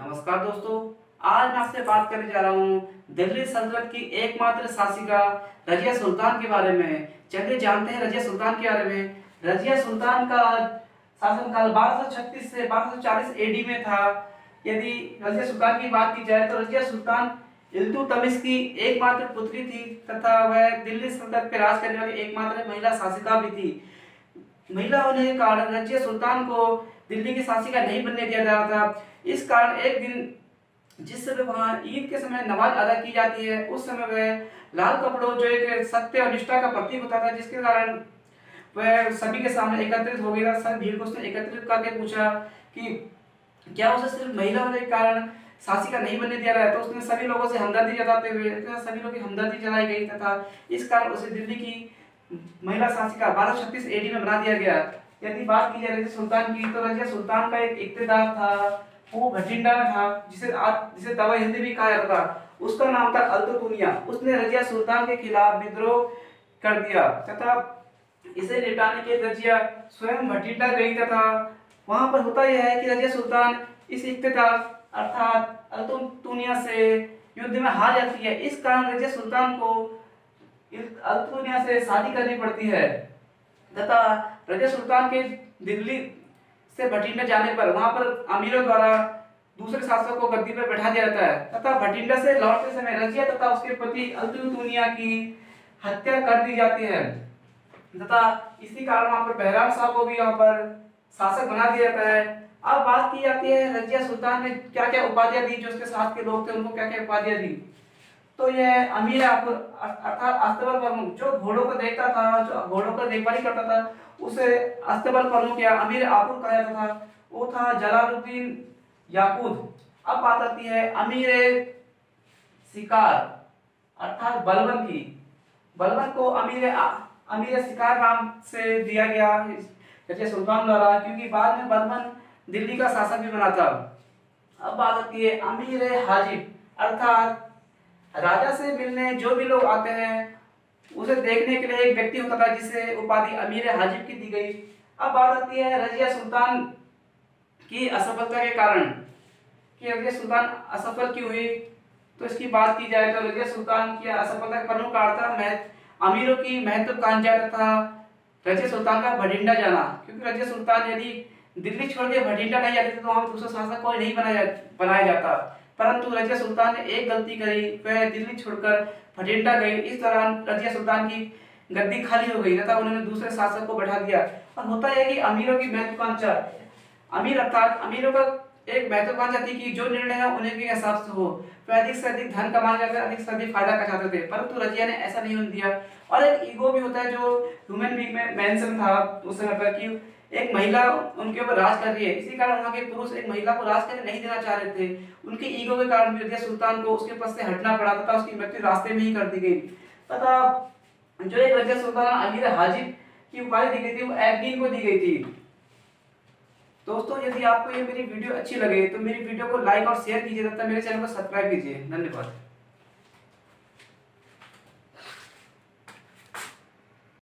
नमस्कार दोस्तों, आज मैं आपसे बात करने जा रहा हूँ दिल्ली सल्तनत की एकमात्र शासिका रजिया सुल्तान के बारे में। चलिए जानते हैं रजिया सुल्तान के बारे में। रजिया सुल्तान का शासनकाल 1236 से 1240 एडी में था। यदि रजिया सुल्तान की बात की जाए तो रजिया सुल्तान इल्तुतमिश की एकमात्र पुत्री थी तथा वह दिल्ली सल्तनत पर राज करने वाली एकमात्र महिला शासिका भी थी। महिला होने के कारण रजिया सुल्तान को दिल्ली की शासिका नहीं बनने दिया जा रहा था। इस कारण एक दिन जिस समय वहाँ ईद के समय नमाज़ अदा की जाती है, उस समय वह लाल कपड़ों, जो एक सत्य और निष्ठा का प्रतीक होता था, जिसके कारण वह सभी के सामने एकत्रित हो गया। सब भीड़ को उसने एकत्रित करके पूछा कि क्या उसे सिर्फ़ महिला होने के कारण शासिका नहीं बनने दिया रहा है तो उसने सभी लोगों से हमदर्दी जताते हुए सभी लोगों की हमदर्दी जलाई गई तथा इस कारण उसे दिल्ली की महिला शासिका बारह छत्तीस एडी में बना दिया गया। यदि बात की जाए रजिया सुल्तान की तो रजिया सुल्तान का एक इकतेदार था, वो भटिंडा था, जिसे आज, जिसे तवा हिंदी भी कहा जाता था। उसका नाम था अल्तुतुनिया। उसने रजिया सुल्तान के खिलाफ विद्रोह कर दिया। तथा इसे निपटाने के रजिया स्वयं भटिंडा गई तथा वहाँ पर होता यह है कि रजिया सुल्तान इस इकतेदार, अर्थात अल्तुतुनिया से युद्ध में हार जाती है। इस कारण रजिया सुल्तान को अल्तुतुनिया से शादी करनी पड़ती है। तथा रजिया सुल्तान के दिल्ली से भटिंडा जाने पर वहाँ पर अमीरों द्वारा दूसरे शासक को गद्दी पर बैठा दिया जाता है। तथा भटिंडा से लौटते समय रजिया तथा उसके पति अल्तुतुनिया की हत्या कर दी जाती है। तथा इसी कारण वहाँ पर बहराम साहब को भी यहाँ पर शासक बना दिया जाता है। अब बात की जाती है रजिया सुल्तान ने क्या क्या उपाधियाँ दी, जो उसके साथ के लोग थे, उनको क्या क्या उपाधियाँ दी? तो यह अमीर अर्थात अस्तबल प्रमुख जो घोड़ों को देखता था, जो घोड़ों को देखभाल करता था, उसे अस्तबल प्रमुख या अमीर आकुर कहा जाता था। वो था जलालुद्दीन याकूद। अब बात आती है अमीर शिकार अर्थात बलबन की। बलबन को अमीर अमीर शिकार नाम से दिया गया जैसे सुल्तान द्वारा, क्योंकि बाद में बलबन दिल्ली का शासक भी बना था। अब बात आती है अमीर हाजिब, अर्थात राजा से मिलने, जो भी लोग आते हैं, उसे देखने के लिए एक व्यक्ति होता था जिसे उपाधि अमीर हाजिब की दी गई। अब बात आती है रजिया सुल्तान की असफलता के कारण, कि रजिया सुल्तान असफल क्यों हुई? तो इसकी बात की जाए तो रजिया सुल्तान की असफलता का प्रमुख कारण था अमीरों की महत्वाकांक्षा तथा रजिया सुल्तान का भटिंडा जाना, क्योंकि रजिया सुल्तान यदि दिल्ली छोड़ के भटिंडा नहीं जाते तो वहाँ दूसरा शासक कोई नहीं बनाया बनाया जाता। परंतु रजिया सुल्तान ने एक गलती करी वह दिल्ली छोड़कर भटिंडा गई। इस दौरान रजिया सुल्तान की गद्दी खाली हो गई, तथा उन्होंने दूसरे शासक को बैठा दिया। और होता है कि अमीरों की महत्वाकांक्षा अमीर अर्थात अमीरों का एक महत्वाकांक्षा थी कि जो निर्णय है उन्हें के हिसाब से हो। तो अधिक से अधिक धन कमाना चाहते अधिक से अधिक फ़ायदा कर चाहते थे। परंतु रजिया ने ऐसा नहीं होने दिया। और एक ईगो भी होता है जो ह्यूमन बींग में मेंशन था उस समय पर कि एक महिला उनके ऊपर राज कर रही है। इसी कारण वहाँ के पुरुष एक महिला को राज करने नहीं देना चाह रहे थे। उनके ईगो के कारण मिर्ज़ा सुल्तान को उसके पद से हटना पड़ा तथा उसकी मृत्यु रास्ते में ही कर दी गई। तथा जो एक रजिया सुल्तान अमीर हाजिब की उपाधि दी गई थी, वो एबीन को दी गई थी। दोस्तों, यदि आपको ये मेरी वीडियो अच्छी लगे तो मेरी वीडियो को लाइक और शेयर कीजिए तथा मेरे चैनल को सब्सक्राइब कीजिए। धन्यवाद।